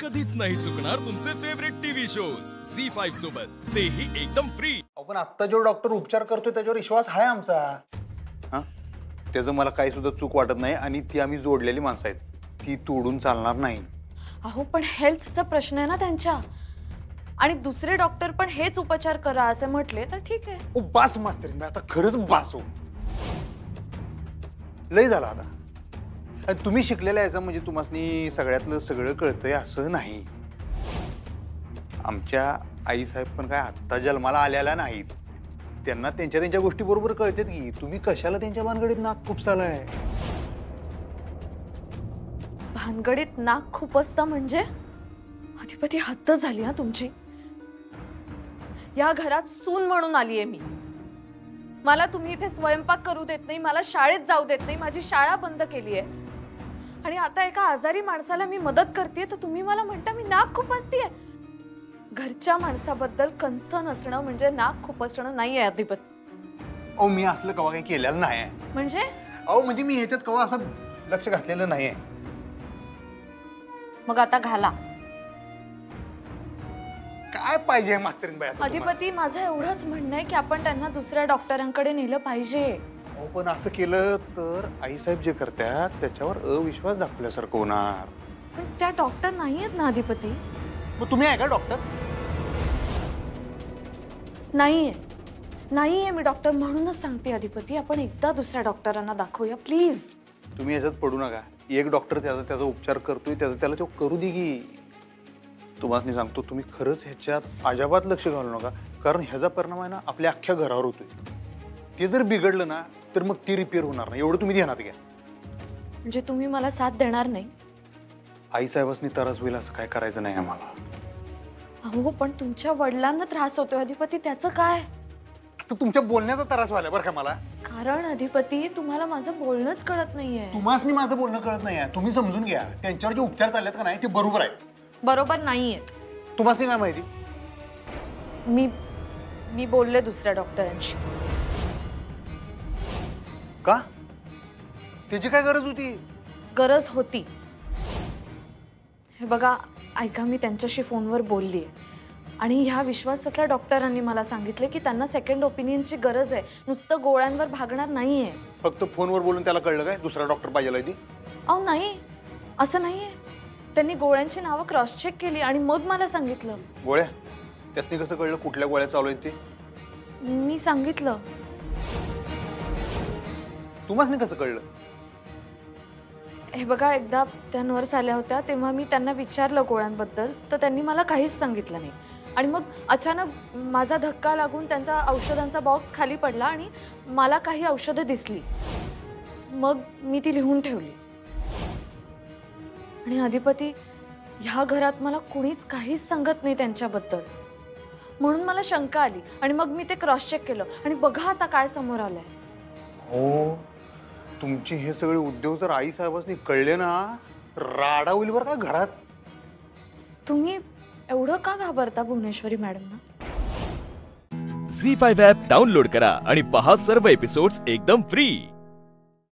कधीच नाही चुकणार तुमचे favourite TV shows C five सोबत. तेही एकदम फ्री आपण आत्ता जो डॉक्टर उपचार करतोय त्याच्यावर विश्वास आहे आमचा. हा? त्याचं मला काही सुद्धा चूक वाटत नाही आणि ती आम्ही जोडलेली माणसं आहेत. ती तोडून चालणार नाही. अहो पण हेल्थचा प्रश्न आहे ना त्यांच्या. आणि दुसरे डॉक्टर पण हेच उपचार करा असे म्हटले तर ठीक आहे. ओ बास मास्तरीन आता खरंच बास हो. लय झाला आता. आणि तुम्ही शिकलेलं याचं म्हणजे तुम्हाला सगळ्यातलं सगळं कळतंय असं नाही. आमच्या आईसाहेब पण काय आत्ता जन्माला आलेल्या नाहीत. त्यांना त्यांच्या त्यांच्या गोष्टी बरोबर कळतात की तुम्ही कशाला त्यांच्या भानगडीत नाक खुपसालाय? भानगडीत नाक खूप असतं म्हणजे? अधिपती हद्द झाली हा तुमची. या घरात सून म्हणून आलीये मी. मला तुम्ही इथे स्वयंपाक करू देत नाही मला शाळेत जाऊ देत नाही माझी शाळा बंद केली आहे आणि आता एका आजारी माणसाला मी मदत करते तर तुम्ही मला म्हणता मी नाक खूप असतीये घरच्या माणसाबद्दल कन्सर्न असणं म्हणजे नाक खूप असणं नाहीये अधिपती अहो मी असलं कवा काही केलेलं नाही आहे म्हणजे? अहो म्हणजे मी ह्याच्यात कवा असं लक्ष घातलेलं नाही आहे मग आता घाला. काय पाहिजे मास्तरीन बाई? अधिपती माझं एवढंच म्हणणं आहे की आपण त्यांना दुसऱ्या डॉक्टरांकडे नेलं पाहिजे. अहो, पण असं केलं तर आईसाहेब जे करतात त्याच्यावर अविश्वास दाखवल्यासारखं होणार. पण त्या डॉक्टर नाही आहेत ना अधिपती? मग तुम्ही आहे का डॉक्टर नाहीये नाहीये मी डॉक्टर म्हणूनच सांगते अधिपती. आपण एकदा दुसऱ्या डॉक्टरांना दाखवूया प्लीज तुम्ही याच्यात पडू नका. एक डॉक्टर त्याचा त्याचा उपचार करतोय त्याचा त्याला तो करू दे की. तुम्हाला सांगतो तुम्ही खरंच ह्याच्यात अजाबात लक्ष घालू नका. कारण ह्याचा परिणाम आहे ना आपल्या अख्ख्या घरावर होतोय. ते जर बिघडलं ना तर मग ती रिपेअर होणार नाही. एवढं तुम्ही ध्यानात घ्या. म्हणजे तुम्ही मला साथ देणार नाही? आईसाहेबांनी त्रास होईल असं काय करायचं नाही आम्हाला. अहो पण तुमच्या वडिलांना त्रास होतोय. अधिपती त्याचं काय? तर तुमच्या बोलण्याचा त्रास व्हायला बरं का मला? कारण अधिपती तुम्हाला माझं बोलणंच कळत नाहीये. तुम्हासनी माझं बोलणं कळत नाही तुम्ही समजून घ्या. त्यांच्यावर जे उपचार चाललेत का नाही ते बरोबर आहे बरोबर नाहीये. तुम्हाला काय माहिती? मी मी बोलले दुसऱ्या डॉक्टरांशी. का? त्याची काय गरज होती? गरज होती. हे बघा ऐका मी त्यांच्याशी फोनवर बोलली आणि ह्या विश्वासातल्या डॉक्टरांनी मला सांगितले की त्यांना सेकंड ओपिनियनची गरज आहे. नुसतं गोळ्यांवर भागणार नाही आहे फक्त फोनवर बोलून त्याला कळलं काय? दुसरा डॉक्टर पाहिजे ती? अहो नाही. असं नाही आहे त्यांनी गोळ्यांची नावं क्रॉस चेक केली आणि मग मला सांगितलं. गोळ्या? त्यासनी कसं कळलं? कुठल्या गोळ्या चालू आहेत ते? मी सांगितलं. तुम्हाला कसं कळलं? हे बघा एकदा त्या नर्स आल्या होत्या तेव्हा मी त्यांना विचारलं गोळ्यांबद्दल तर त्यांनी मला काहीच सांगितलं नाही. आणि मग अचानक माझा धक्का लागून त्यांचा औषधांचा बॉक्स खाली पडला आणि मला काही औषधं दिसली. मग मी ती लिहून ठेवली. आणि अधिपती ह्या घरात मला कुणीच काहीच सांगत नाही त्यांच्याबद्दल. म्हणून मला शंका आली आणि मग मी ते क्रॉस चेक केलं. आणि बघा आता काय समोर आलंय. हो. तुमचे हे सगळे उद्योग जर आई साहेबांनी कळले ना राडा होईल बरं का घरात? तुम्ही एवढं का घाबरता भुवनेश्वरी मॅडमना? झी फाईव्ह ॲप डाउनलोड करा आणि पहा सर्व एपिसोड्स एकदम फ्री.